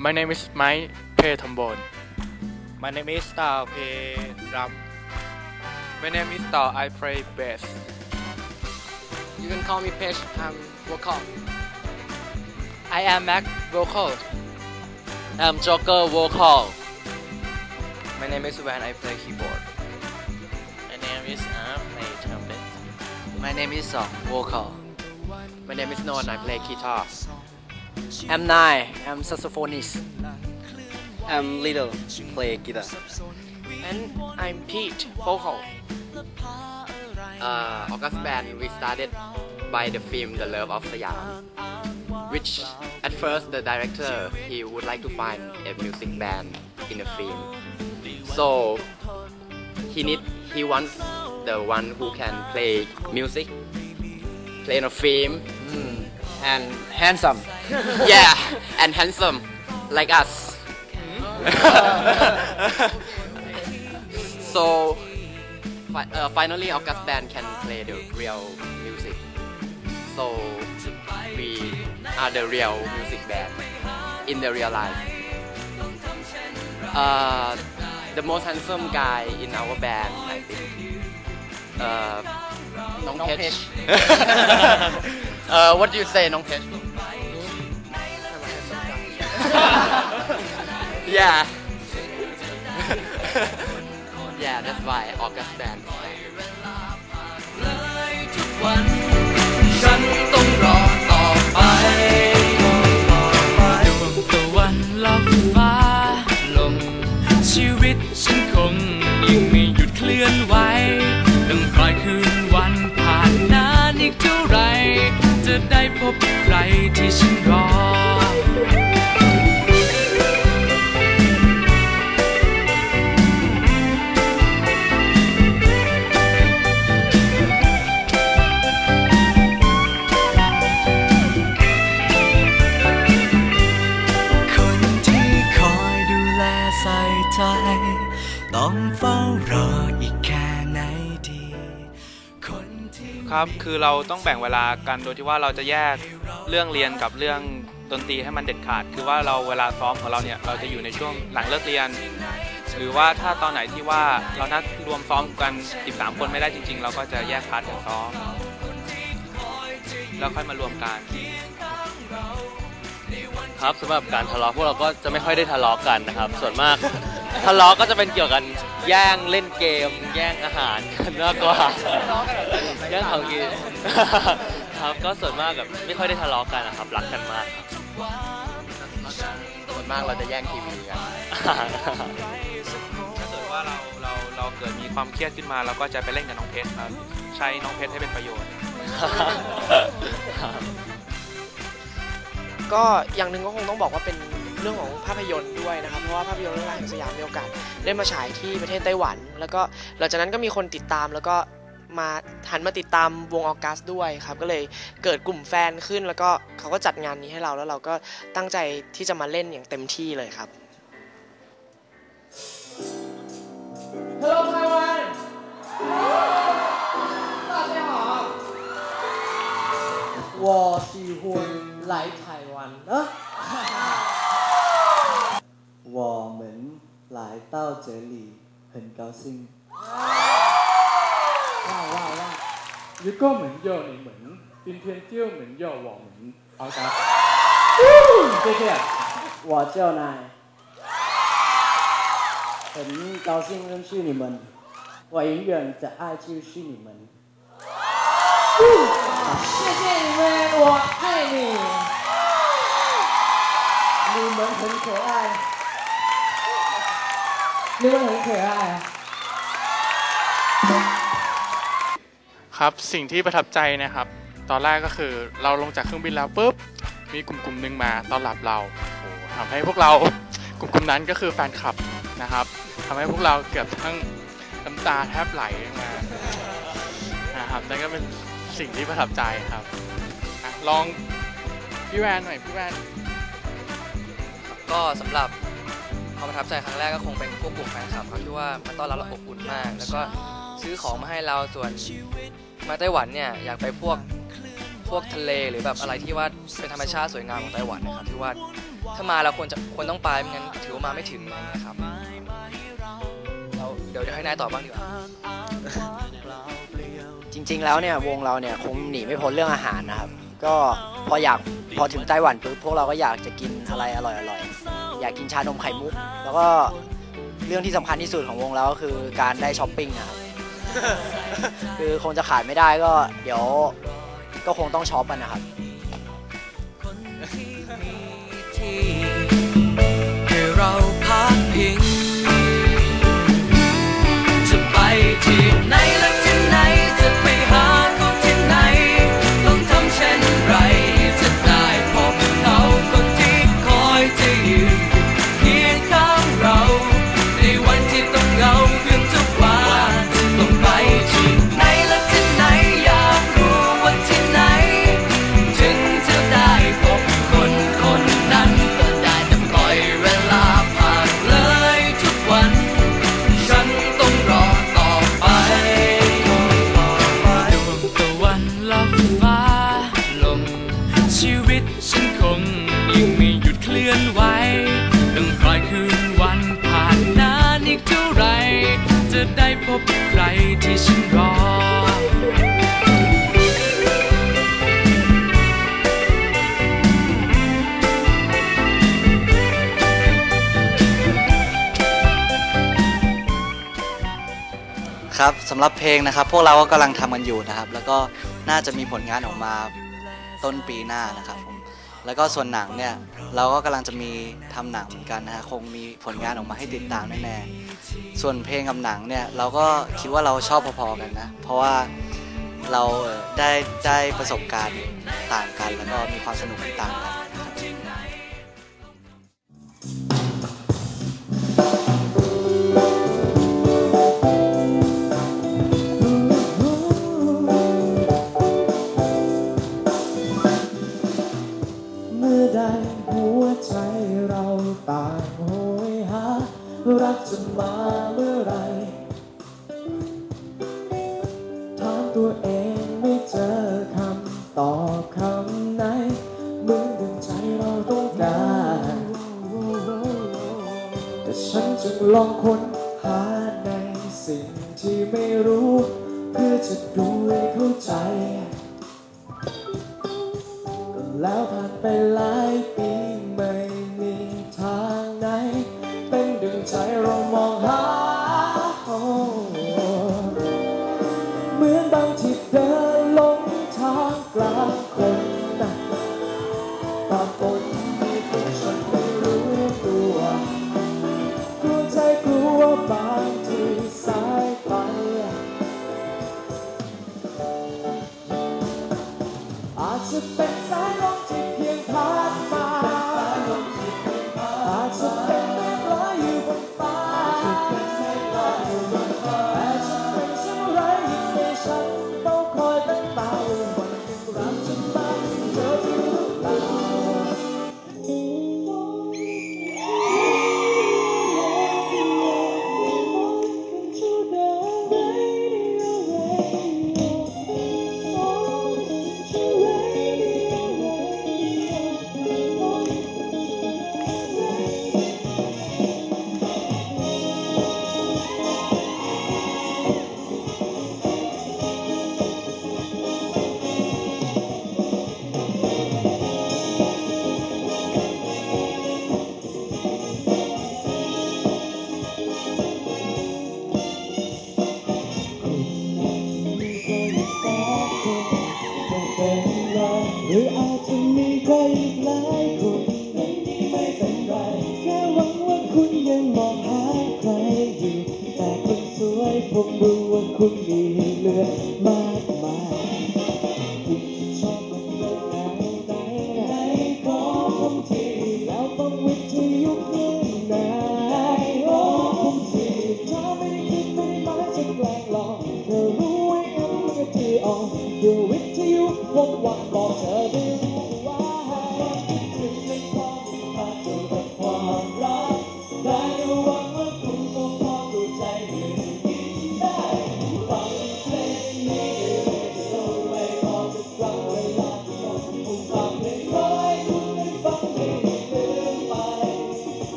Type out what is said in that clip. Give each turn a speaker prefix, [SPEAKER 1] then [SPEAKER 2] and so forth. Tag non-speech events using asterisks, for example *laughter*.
[SPEAKER 1] My name is Mike play trombone
[SPEAKER 2] My name is Star play drum
[SPEAKER 1] My name is is ต่อ I play bass.
[SPEAKER 3] You can call me Page I'm vocal I am Mac vocal
[SPEAKER 4] I'm Joker vocal
[SPEAKER 3] My name is Van I play keyboard.
[SPEAKER 4] My name is Arm play trumpet.
[SPEAKER 3] My name is uh, Song vocal
[SPEAKER 4] My name is Non I play guitar
[SPEAKER 3] I'm Nine I'm saxophonist.
[SPEAKER 4] I'm Little play guitar.
[SPEAKER 3] And I'm Pete vocal.
[SPEAKER 4] Uh, August band we started by the film The Love of Siam which at first the director he would like to find a music band in the film. So he need he wants the one who can play music play in a film.
[SPEAKER 3] And handsome *laughs*
[SPEAKER 4] yeah, and handsome, like us. Hmm. *laughs* so, fi uh, finally, our band can play the real music. So, we are the real music band in the real life. Uh, the most handsome guy in our band, I think. Uh, Nong *laughs* uh, what do you say, Nong yeah yeah that's why August band
[SPEAKER 5] ฉันต้องรอต่อไปดวงตะวันลับฟ้าลง ชีวิตฉันคงยังไม่หยุดเคลื่อนไหวต้องปล่อยคืนวันผ่านนานอีกเท่าไหรจะได้พบใครที่ฉันรอ ครั
[SPEAKER 1] บ คือเราต้องแบ่งเวลากันโดยที่ว่าเราจะแยกเรื่องเรียนกับเรื่องดนตรีให้มันเด็ดขาด คือว่าเราเวลาซ้อมของเราเนี่ยเราจะอยู่ในช่วงหลังเลิกเรียน หรือว่าถ้าตอนไหนที่ว่าเรานัดรวมซ้อมกัน 13 คนไม่ได้จริง ๆ เราก็จะแยกพาร์ทกันซ้อมแล้วค่อยมารวมกัน
[SPEAKER 6] ครับสำหรับการทะเลาะพวกเราก็จะไม่ค่อยได้ทะเลาะกันนะครับ ส่วนมาก ทะเลาะก็จะเป็นเกี่ยวกันแย่งเล่นเกม แย่งอาหารกันมากกว่าแย่งของกินครับก็ส่วนมากแบบไม่ค่อยได้ทะเลาะกันนะครับรักกันมาก
[SPEAKER 4] ส่วนมากเราจะแย่งทีวีกัน
[SPEAKER 1] ถ้าเกิดว่าเราเราเราเกิดมีความเครียดขึ้นมาเราก็จะไปเล่นกับน้องเพชรครับใช้น้องเพชรให้เป็นประโยชน์
[SPEAKER 7] ก็อย่างหนึ่งก็คงต้องบอกว่าเป็น เรื่องของภาพยนตร์ด้วยนะครับ เพราะว่าภาพยนตร์เรื่องแรกแห่งสยามมีโอกาสได้มาฉายที่ประเทศไต้หวัน แล้วก็หลังจากนั้นก็มีคนติดตามแล้วก็มาหันมาติดตามวงออกัสด้วยครับ ก็เลยเกิดกลุ่มแฟนขึ้น แล้วก็เขาก็จัดงานนี้ให้เราแล้วเราก็ตั้งใจที่จะมาเล่นอย่างเต็มที่เลยครับ Hello Taiwan
[SPEAKER 8] 我喜欢来台湾了。 到这里很高兴。
[SPEAKER 9] 哇哇哇！如果没有你们，今天就没有我们。好的，谢谢。
[SPEAKER 8] 我叫奶，很高兴认识你们，我永远的爱就是你们。谢谢你们，我爱你。你们很可爱， นึกว่าผมเขินอะไร
[SPEAKER 1] ครับสิ่งที่ประทับใจนะครับ ตอนแรกก็คือเราลงจากเครื่องบินแล้วปุ๊บมีกลุ่มกลุ่มหนึ่งมาต้อนรับเราโอ้ทำให้พวกเรากลุ่มกลุ่มนั้นก็คือแฟนคลับนะครับทำให้พวกเราเกือบทั้งน้ำตาแทบไหลมานะครับนั่นก็เป็นสิ่งที่ประทับใจครับลองพี่แวนหน่อยพี่แวน
[SPEAKER 3] ก็สำหรับ ความประทับใจครั้งแรกก็คงเป็นพวกกลุ่มแฟนคลับครับที่ว่ามาต้อนรับเราอบอุ่นมาก แล้วก็ซื้อของมาให้เราส่วนมาไต้หวันเนี่ยอยากไปพวกพวกทะเลหรือแบบอะไรที่ว่าเป็นธรรมชาติสวยงามของไต้หวันนะครับที่ว่าถ้ามาเราควรจะควรต้องไปไม่งั้นถือว่ามาไม่ถึงอะครับเราเดี๋ยวเดี๋ยวให้นายตอบบ้างดีกว่า
[SPEAKER 10] จริง ๆ แล้วเนี่ยวงเราเนี่ยคงหนีไม่พ้นเรื่องอาหารนะครับ ก็พออยากพอถึงไต้หวันปุ๊บพวกเราก็อยากจะกินอะไรอร่อยๆ อยากกินชานมไข่มุก แล้วก็เรื่องที่สำคัญที่สุดของวงเราก็คือการได้ช้อปปิ้งนะครับคือคงจะขาดไม่ได้ก็ เดี๋ยวก็คงต้องช้อปกันนะครับ
[SPEAKER 5] ครับ
[SPEAKER 11] สำหรับเพลงนะครับ พวกเราก็กำลังทำกันอยู่นะครับ แล้วก็น่าจะมีผลงานออกมาต้นปีหน้านะครับผมแล้วก็ส่วนหนังเนี่ยเราก็กำลังจะมีทำหนังเหมือนกันนะฮะคงมีผลงานออกมาให้ติดตามแน่ๆส่วนเพลงกับหนังเนี่ยเราก็คิดว่าเราชอบพอๆกันนะ เพราะว่าเราได้ได้ประสบการณ์ต่างกัน แล้วก็มีความสนุกต่างกัน
[SPEAKER 8] ดังใจเราต้องการแต่ฉันจึงลองค้นหาในสิ่งที่ไม่รู้ เพื่อจะดูให้เข้าใจก็แล้วผ่านไปหลายปีไม่มีทางไหน เป็นดึงใจเรามองหาเหมือนบางที จจะเป็นสายลม